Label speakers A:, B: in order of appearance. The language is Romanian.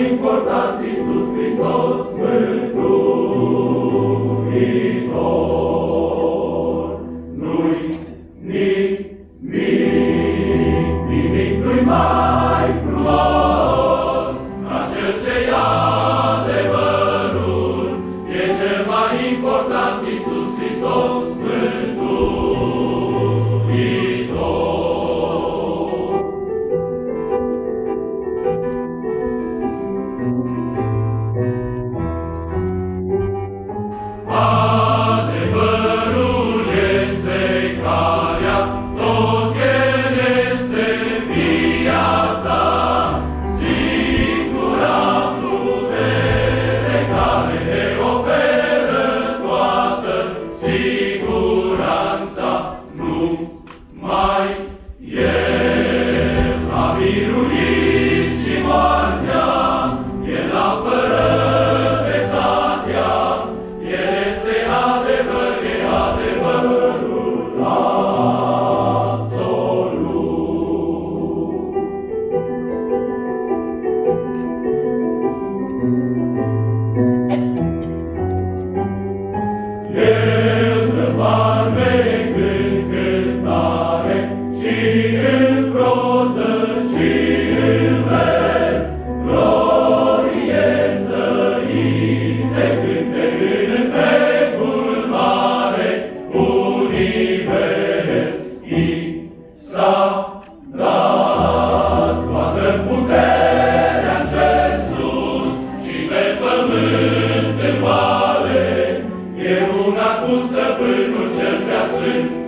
A: importanti sus Christos virtus. Jos Stăpânul cel prea sfânt,